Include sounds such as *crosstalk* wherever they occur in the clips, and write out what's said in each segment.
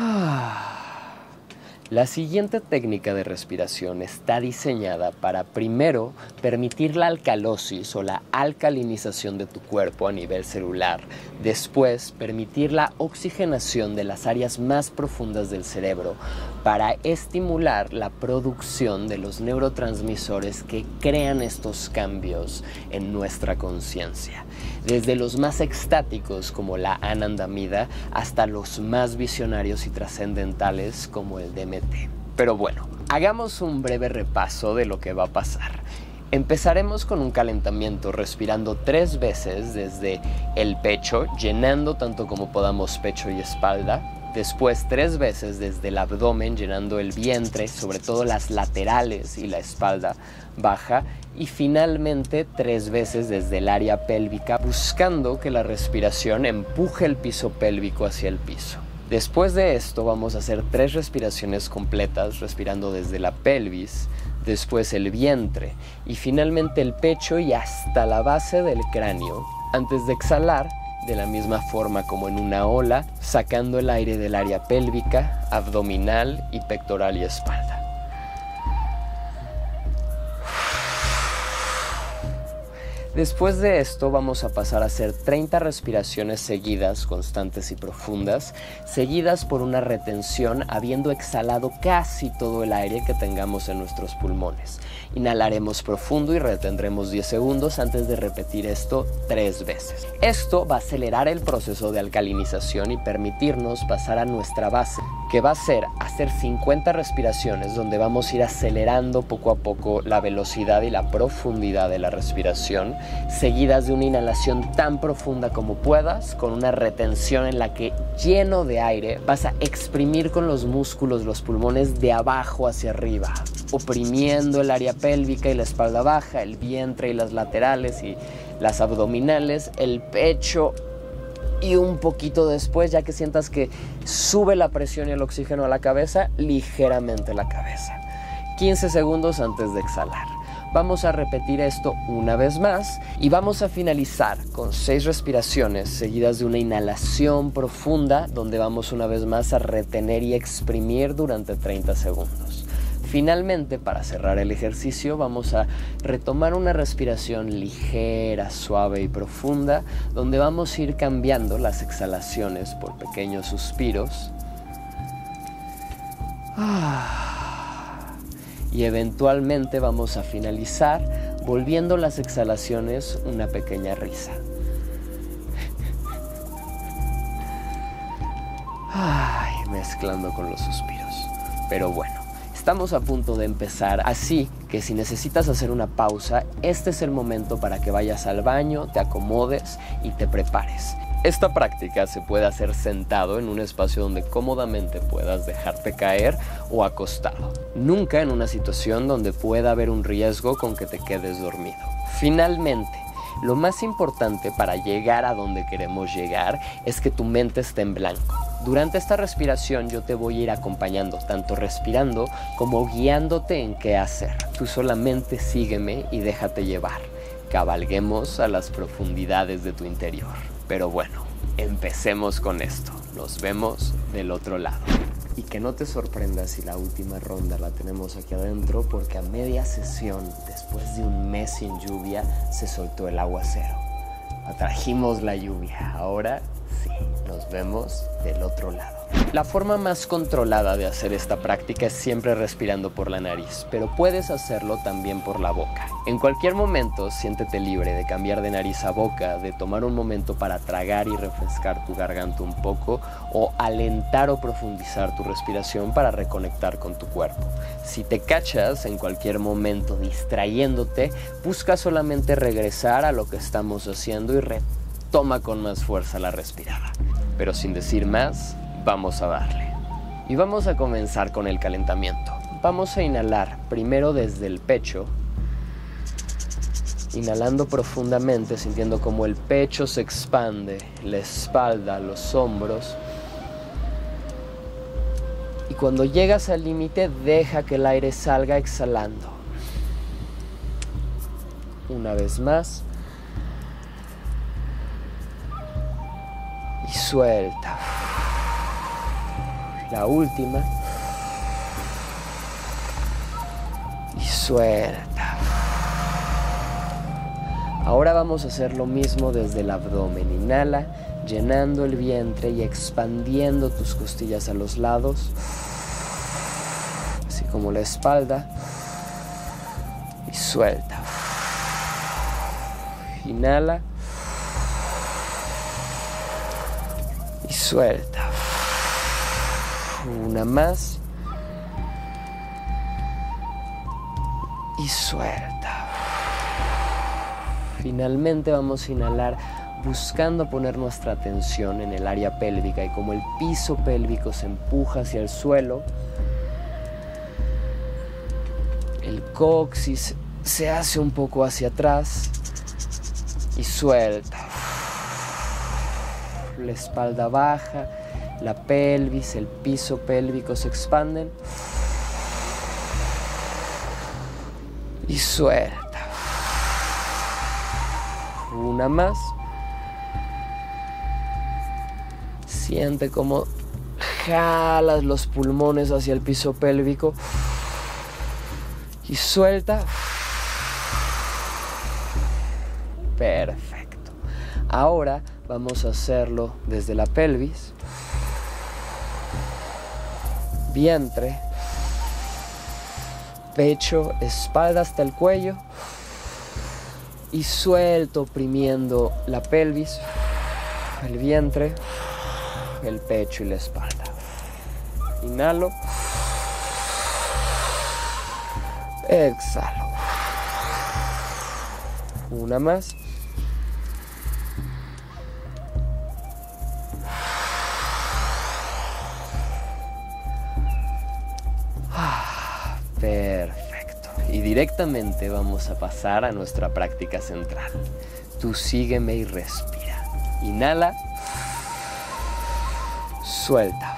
Ah. *sighs* *sighs* La siguiente técnica de respiración está diseñada para primero permitir la alcalosis o la alcalinización de tu cuerpo a nivel celular, después permitir la oxigenación de las áreas más profundas del cerebro para estimular la producción de los neurotransmisores que crean estos cambios en nuestra conciencia, desde los más extáticos como la anandamida hasta los más visionarios y trascendentales como el DMT pero bueno, hagamos un breve repaso de lo que va a pasar. Empezaremos con un calentamiento respirando tres veces desde el pecho, llenando tanto como podamos pecho y espalda. Después tres veces desde el abdomen, llenando el vientre, sobre todo las laterales y la espalda baja. Y finalmente tres veces desde el área pélvica, buscando que la respiración empuje el piso pélvico hacia el piso. Después de esto vamos a hacer tres respiraciones completas, respirando desde la pelvis, después el vientre y finalmente el pecho y hasta la base del cráneo, antes de exhalar de la misma forma como en una ola, sacando el aire del área pélvica, abdominal y pectoral y espalda. Después de esto vamos a pasar a hacer 30 respiraciones seguidas, constantes y profundas, seguidas por una retención habiendo exhalado casi todo el aire que tengamos en nuestros pulmones. Inhalaremos profundo y retendremos 10 segundos antes de repetir esto tres veces. Esto va a acelerar el proceso de alcalinización y permitirnos pasar a nuestra base, que va a ser hacer 50 respiraciones donde vamos a ir acelerando poco a poco la velocidad y la profundidad de la respiración seguidas de una inhalación tan profunda como puedas, con una retención en la que lleno de aire vas a exprimir con los músculos los pulmones de abajo hacia arriba, oprimiendo el área pélvica y la espalda baja, el vientre y las laterales y las abdominales, el pecho y un poquito después, ya que sientas que sube la presión y el oxígeno a la cabeza, ligeramente la cabeza. 15 segundos antes de exhalar. Vamos a repetir esto una vez más y vamos a finalizar con seis respiraciones seguidas de una inhalación profunda donde vamos una vez más a retener y exprimir durante 30 segundos. Finalmente, para cerrar el ejercicio, vamos a retomar una respiración ligera, suave y profunda, donde vamos a ir cambiando las exhalaciones por pequeños suspiros. Ah y eventualmente vamos a finalizar volviendo las exhalaciones una pequeña risa. Ay, mezclando con los suspiros. Pero bueno, estamos a punto de empezar, así que si necesitas hacer una pausa, este es el momento para que vayas al baño, te acomodes y te prepares. Esta práctica se puede hacer sentado en un espacio donde cómodamente puedas dejarte caer o acostado. Nunca en una situación donde pueda haber un riesgo con que te quedes dormido. Finalmente, lo más importante para llegar a donde queremos llegar es que tu mente esté en blanco. Durante esta respiración yo te voy a ir acompañando, tanto respirando como guiándote en qué hacer. Tú solamente sígueme y déjate llevar. Cabalguemos a las profundidades de tu interior. Pero bueno, empecemos con esto. Nos vemos del otro lado. Y que no te sorprendas si la última ronda la tenemos aquí adentro, porque a media sesión, después de un mes sin lluvia, se soltó el aguacero. Atrajimos la lluvia. Ahora sí, nos vemos del otro lado. La forma más controlada de hacer esta práctica es siempre respirando por la nariz, pero puedes hacerlo también por la boca. En cualquier momento, siéntete libre de cambiar de nariz a boca, de tomar un momento para tragar y refrescar tu garganta un poco o alentar o profundizar tu respiración para reconectar con tu cuerpo. Si te cachas en cualquier momento distrayéndote, busca solamente regresar a lo que estamos haciendo y retoma con más fuerza la respirada. Pero sin decir más, vamos a darle. Y vamos a comenzar con el calentamiento. Vamos a inhalar primero desde el pecho, inhalando profundamente, sintiendo como el pecho se expande, la espalda, los hombros. Y cuando llegas al límite, deja que el aire salga exhalando. Una vez más. Y suelta La última. Y suelta. Ahora vamos a hacer lo mismo desde el abdomen. Inhala, llenando el vientre y expandiendo tus costillas a los lados, así como la espalda. Y suelta. Inhala. Y suelta. Más. Y suelta. Finalmente vamos a inhalar buscando poner nuestra atención en el área pélvica y como el piso pélvico se empuja hacia el suelo, el coxis se hace un poco hacia atrás y suelta. La espalda baja, la pelvis, el piso pélvico se expanden y suelta. Una más. Siente como jalas los pulmones hacia el piso pélvico y suelta. Perfecto. Ahora vamos a hacerlo desde la pelvis, vientre, pecho, espalda hasta el cuello y suelto oprimiendo la pelvis, el vientre, el pecho y la espalda. Inhalo. Exhalo. Una más. Directamente vamos a pasar a nuestra práctica central. Tú sígueme y respira. Inhala. Suelta.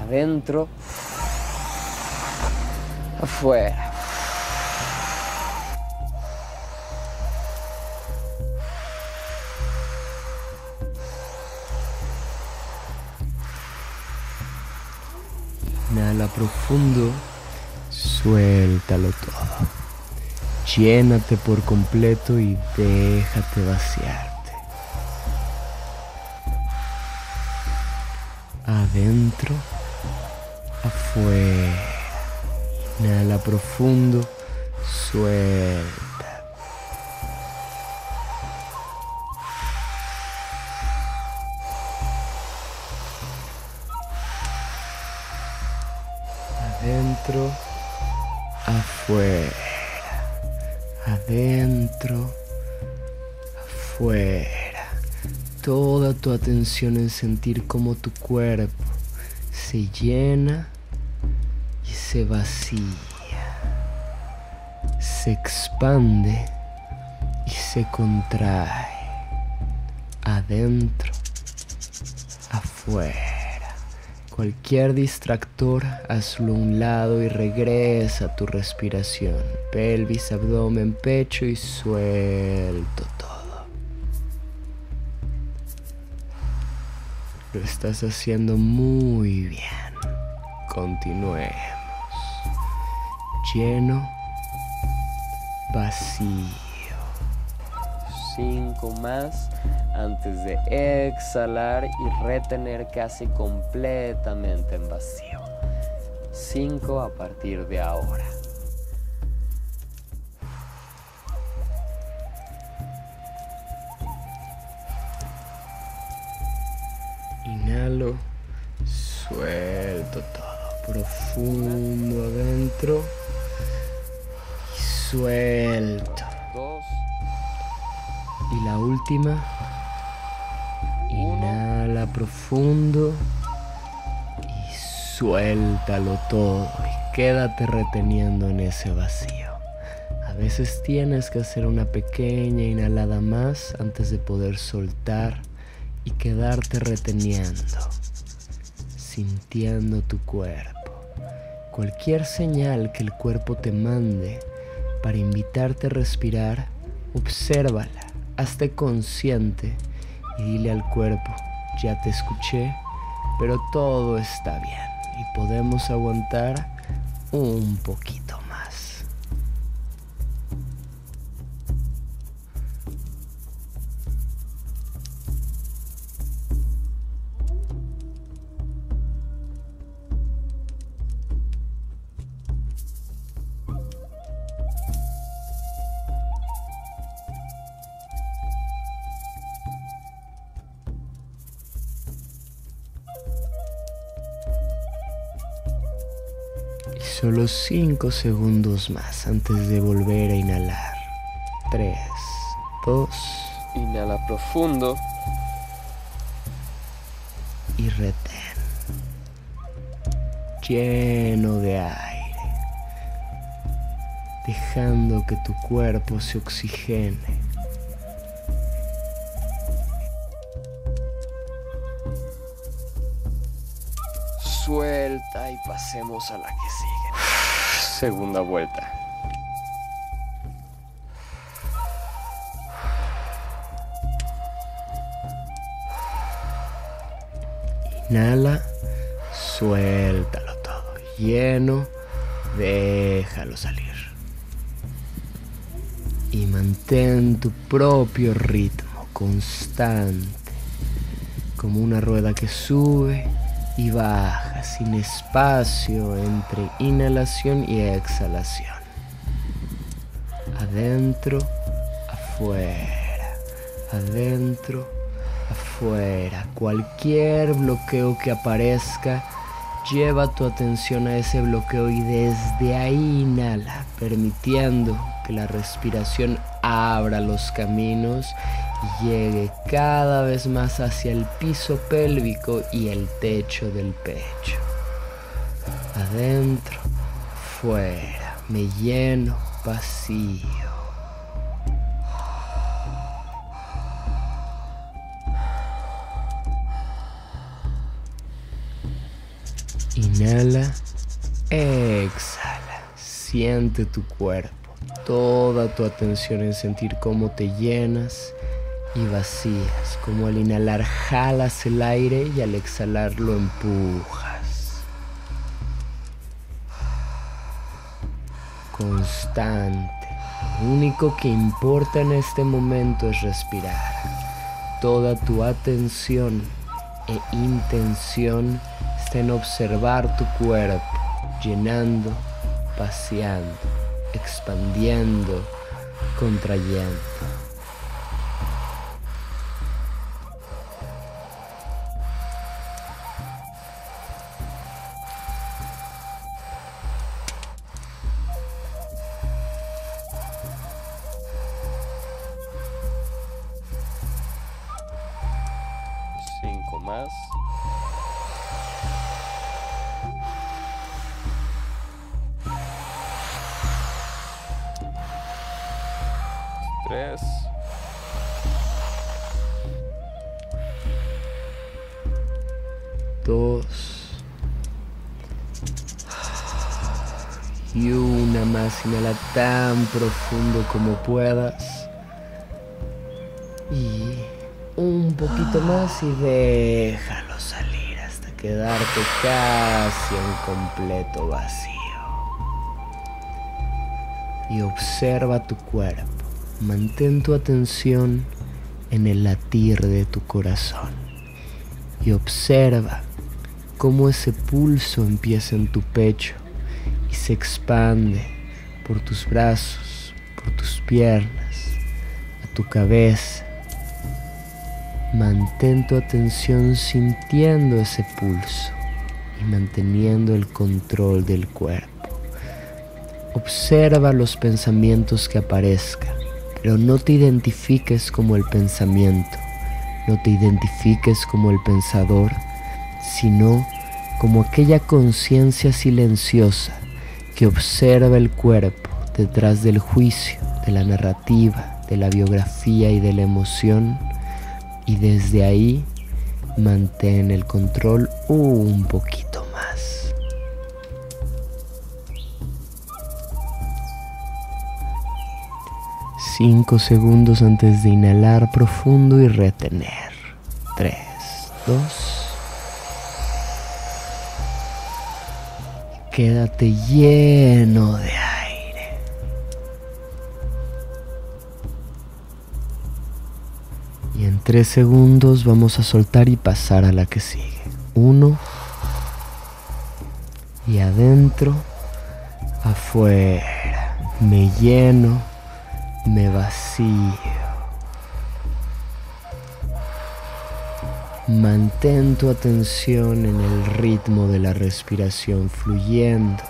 Adentro. Afuera. Inhala profundo. Suéltalo todo. Llénate por completo y déjate vaciarte. Adentro, afuera. Inhala profundo, suelta. Atención en sentir cómo tu cuerpo se llena y se vacía, se expande y se contrae, adentro, afuera. Cualquier distractor, hazlo a un lado y regresa a tu respiración. Pelvis, abdomen, pecho y suelto Lo estás haciendo muy bien. Continuemos. Lleno, vacío cinco más antes de exhalar y retener casi completamente en vacío. Cinco a partir de ahora. Inhalo, suelto todo profundo adentro. Y suelto. Y la última. Inhala profundo. Y suéltalo todo. Y quédate reteniendo en ese vacío. A veces tienes que hacer una pequeña inhalada más antes de poder soltar y quedarte reteniendo, sintiendo tu cuerpo. Cualquier señal que el cuerpo te mande para invitarte a respirar, obsérvala hazte consciente y dile al cuerpo, ya te escuché, pero todo está bien y podemos aguantar un poquito Solo 5 segundos más antes de volver a inhalar. 3, 2. Inhala profundo. Y retén. Lleno de aire. Dejando que tu cuerpo se oxigene. Suelta y pasemos a la que sigue segunda vuelta. Inhala, suéltalo todo. Lleno, déjalo salir. Y mantén tu propio ritmo constante, como una rueda que sube y baja sin espacio entre inhalación y exhalación. Adentro, afuera, adentro, afuera. Cualquier bloqueo que aparezca, lleva tu atención a ese bloqueo y desde ahí inhala, permitiendo que la respiración abra los caminos llegue cada vez más hacia el piso pélvico y el techo del pecho. Adentro, fuera, me lleno, vacío. Inhala, exhala, siente tu cuerpo, toda tu atención en sentir cómo te llenas y vacías, como al inhalar jalas el aire y al exhalar lo empujas. Constante. Lo único que importa en este momento es respirar. Toda tu atención e intención está en observar tu cuerpo, llenando, vaciando, expandiendo, contrayendo. Tan profundo como puedas. Y un poquito más y déjalo salir hasta quedarte casi en completo vacío. Y observa tu cuerpo. Mantén tu atención en el latir de tu corazón. Y observa cómo ese pulso empieza en tu pecho y se expande por tus brazos, por tus piernas, a tu cabeza Mantén tu atención sintiendo ese pulso y manteniendo el control del cuerpo. Observa los pensamientos que aparezcan, pero no te identifiques como el pensamiento, no te identifiques como el pensador, sino como aquella conciencia silenciosa que observa el cuerpo detrás del juicio, de la narrativa, de la biografía y de la emoción y desde ahí mantén el control un poquito más. Cinco segundos antes de inhalar profundo y retener. Tres, dos, quédate lleno de aire. Y en tres segundos vamos a soltar y pasar a la que sigue. Uno. Y adentro, afuera. Me lleno, me vacío. Mantén tu atención en el ritmo de la respiración fluyendo,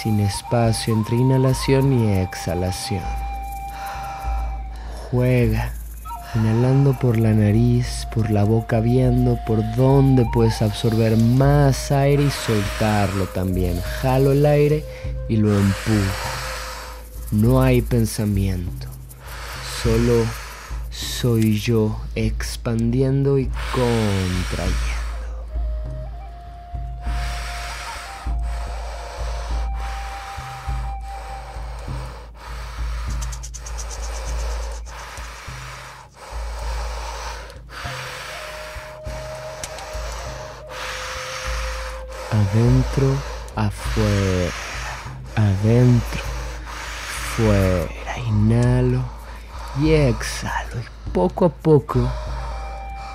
sin espacio entre inhalación y exhalación. Juega, inhalando por la nariz, por la boca viendo por dónde puedes absorber más aire y soltarlo también. Jalo el aire y lo empujo. No hay pensamiento, solo soy yo expandiendo y contrayendo. Adentro, afuera, adentro, fuera, y exhalo y poco a poco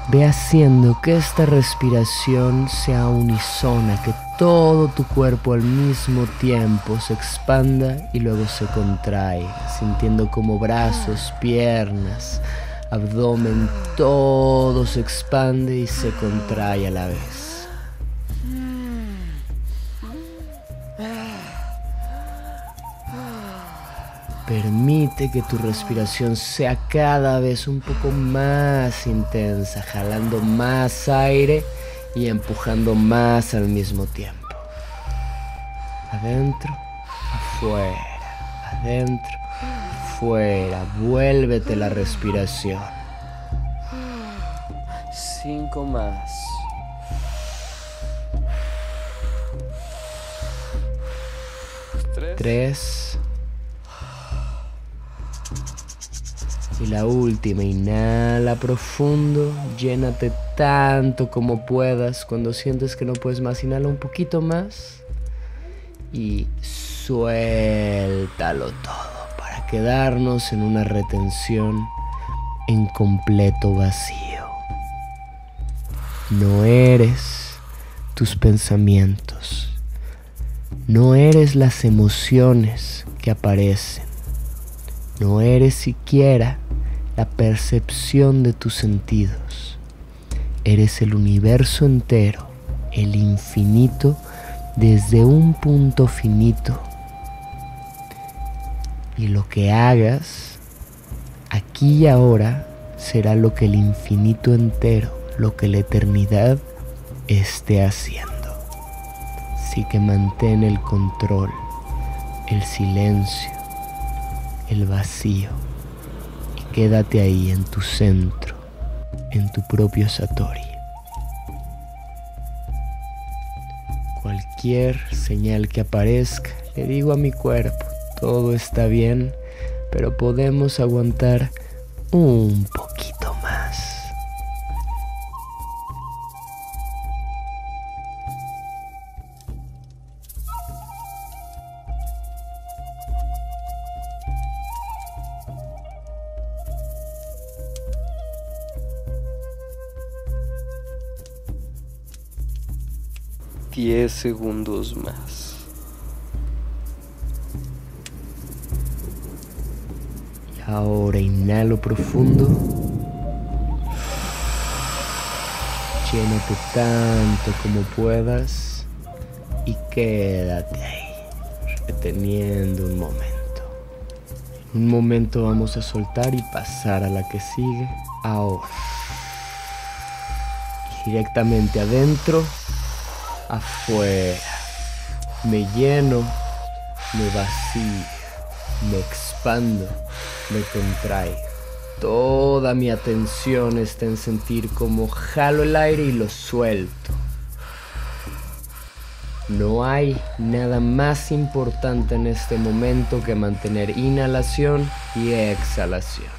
ve haciendo que esta respiración sea unisona, que todo tu cuerpo al mismo tiempo se expanda y luego se contrae, sintiendo como brazos, piernas, abdomen, todo se expande y se contrae a la vez. Permite que tu respiración sea cada vez un poco más intensa, jalando más aire y empujando más al mismo tiempo. Adentro, afuera, adentro, afuera. Vuélvete la respiración. Cinco más. Tres. Y la última, inhala profundo, llénate tanto como puedas. Cuando sientes que no puedes más, inhala un poquito más y suéltalo todo para quedarnos en una retención en completo vacío. No eres tus pensamientos, no eres las emociones que aparecen, no eres siquiera la percepción de tus sentidos. Eres el universo entero, el infinito, desde un punto finito. Y lo que hagas aquí y ahora será lo que el infinito entero, lo que la eternidad esté haciendo. Así que mantén el control, el silencio, el vacío. Quédate ahí en tu centro, en tu propio Satori. Cualquier señal que aparezca, le digo a mi cuerpo, todo está bien, pero podemos aguantar un poco. Segundos más. Y ahora inhalo profundo. Llénate tanto como puedas y quédate ahí, reteniendo un momento. En un momento vamos a soltar y pasar a la que sigue ahora. Directamente adentro afuera. Me lleno, me vacío, me expando, me contraigo. Toda mi atención está en sentir como jalo el aire y lo suelto. No hay nada más importante en este momento que mantener inhalación y exhalación.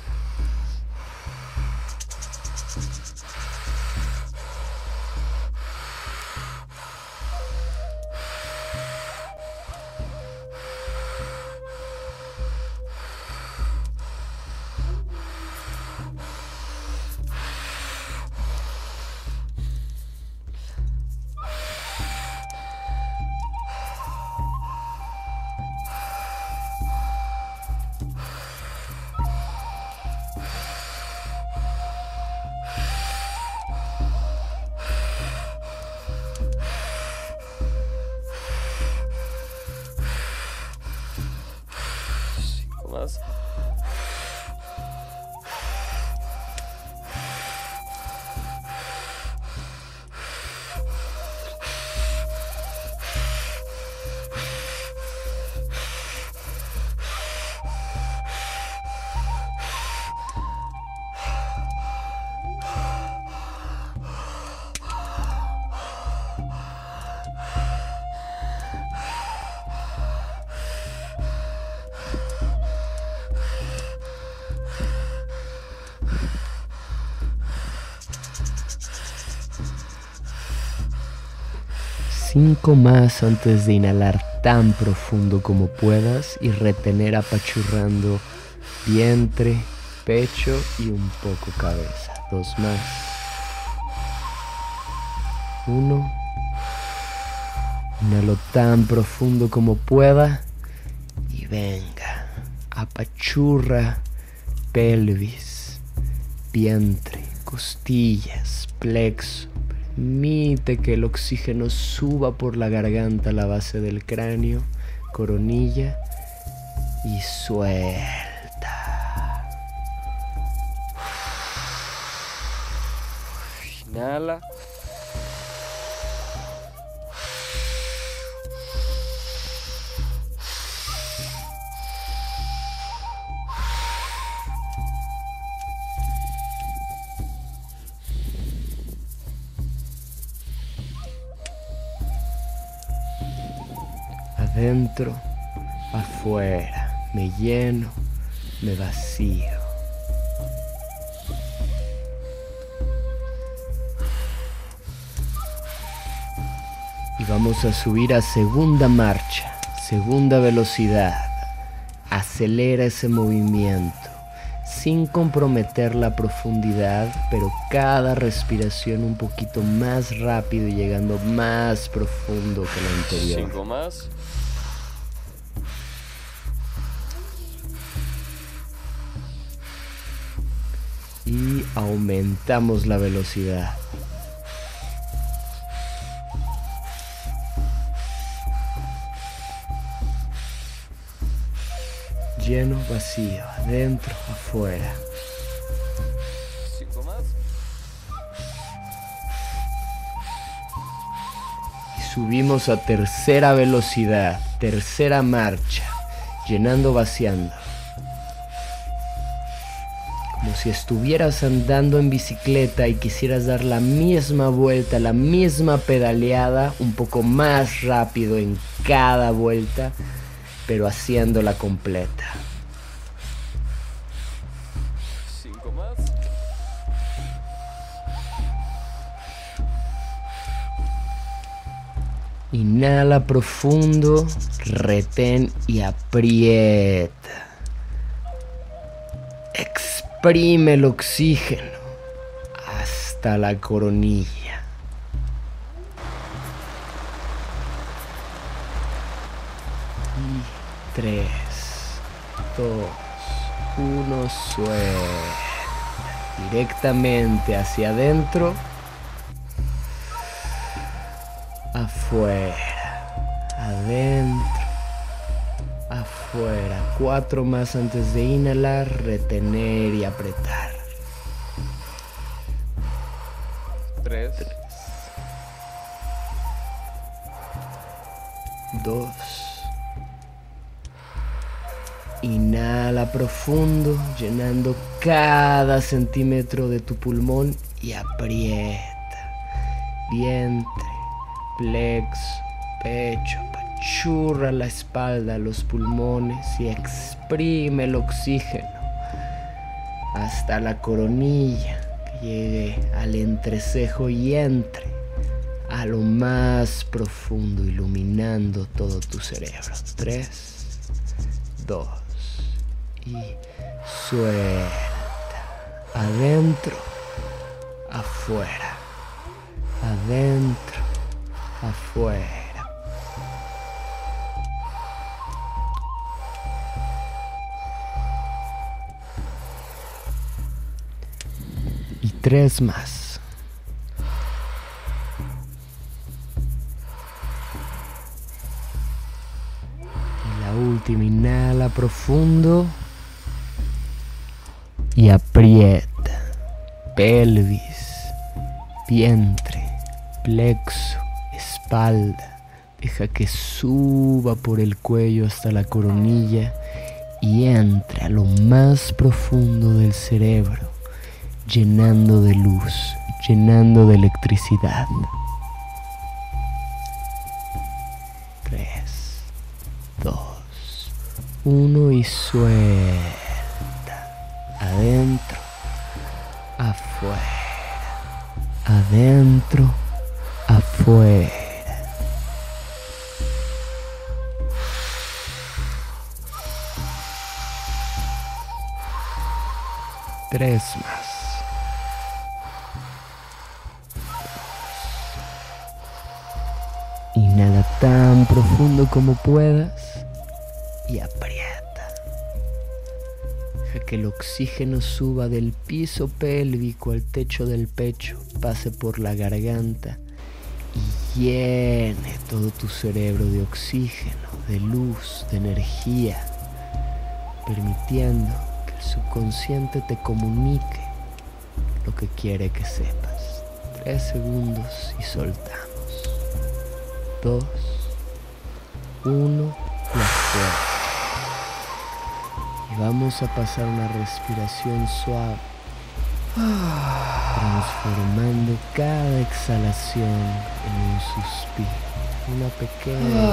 Cinco más antes de inhalar tan profundo como puedas y retener apachurrando vientre, pecho y un poco cabeza. Dos más. Uno. Inhalo tan profundo como pueda y venga. Apachurra pelvis, vientre, costillas, plexo Permite que el oxígeno suba por la garganta a la base del cráneo, coronilla y suelta. Inhala. Adentro, afuera, me lleno, me vacío. Y vamos a subir a segunda marcha, segunda velocidad. Acelera ese movimiento sin comprometer la profundidad, pero cada respiración un poquito más rápido y llegando más profundo que la anterior. Cinco más. Y aumentamos la velocidad. Lleno, vacío, adentro, afuera. Y subimos a tercera velocidad, tercera marcha, llenando, vaciando si estuvieras andando en bicicleta y quisieras dar la misma vuelta, la misma pedaleada, un poco más rápido en cada vuelta, pero haciéndola completa. Cinco más. Inhala profundo, retén y aprieta. Exprime el oxígeno hasta la coronilla. Y tres, dos, uno, suelta. Directamente hacia adentro. Afuera. Adentro afuera. Cuatro más antes de inhalar, retener y apretar. Tres. Dos. Inhala profundo, llenando cada centímetro de tu pulmón y aprieta. Vientre, plexo, pecho, churra la espalda, los pulmones y exprime el oxígeno hasta la coronilla que llegue al entrecejo y entre a lo más profundo, iluminando todo tu cerebro. Tres, dos y suelta. Adentro, afuera. Adentro, afuera. Tres más. Y la última, inhala profundo y aprieta. Pelvis, vientre, plexo, espalda. Deja que suba por el cuello hasta la coronilla y entre a lo más profundo del cerebro llenando de luz, llenando de electricidad. Tres, dos, uno y suelta. Adentro, afuera. Adentro, afuera. tres más. Inhala tan profundo como puedas y aprieta. Deja que el oxígeno suba del piso pélvico al techo del pecho, pase por la garganta y llene todo tu cerebro de oxígeno, de luz, de energía, permitiendo que el subconsciente te comunique lo que quiere que sepas. Tres segundos y soltamos. Dos, uno, y afuera. Y vamos a pasar una respiración suave transformando cada exhalación en un suspiro, una pequeña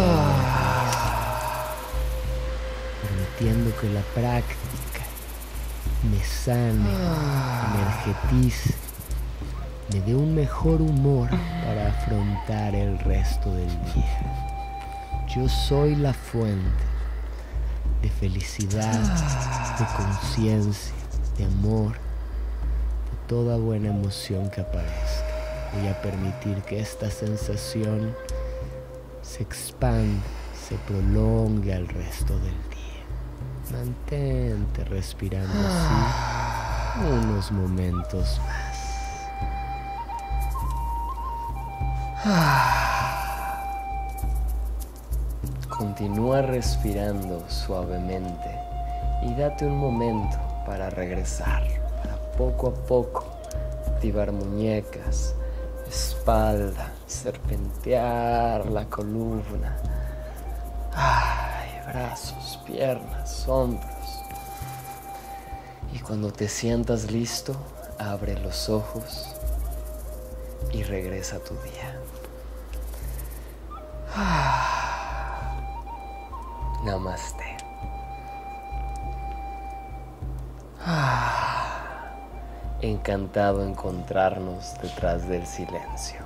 permitiendo que la práctica me sane, energetice, me dé un mejor humor para afrontar el resto del día. Yo soy la fuente de felicidad, de conciencia, de amor toda buena emoción que aparezca. Voy a permitir que esta sensación se expanda, se prolongue al resto del día. Mantente respirando así unos momentos más. *sighs* Continúa respirando suavemente y date un momento para regresar poco a poco activar muñecas, espalda, serpentear la columna, ay, brazos, piernas, hombros. Y cuando te sientas listo, abre los ojos y regresa tu día. *sighs* Namaste. *sighs* Encantado encontrarnos detrás del silencio.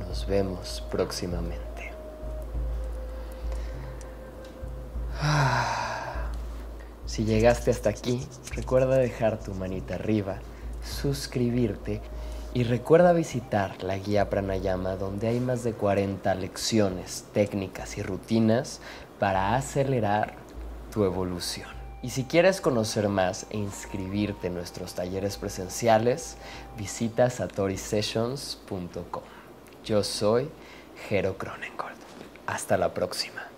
Nos vemos próximamente. *sighs* Si llegaste hasta aquí, recuerda dejar tu manita arriba, suscribirte y recuerda visitar la guía Pranayama donde hay más de 40 lecciones, técnicas y rutinas para acelerar tu evolución. Y si quieres conocer más e inscribirte en nuestros talleres presenciales, visita satorisessions.com. Yo soy Jero Cronengold. Hasta la próxima.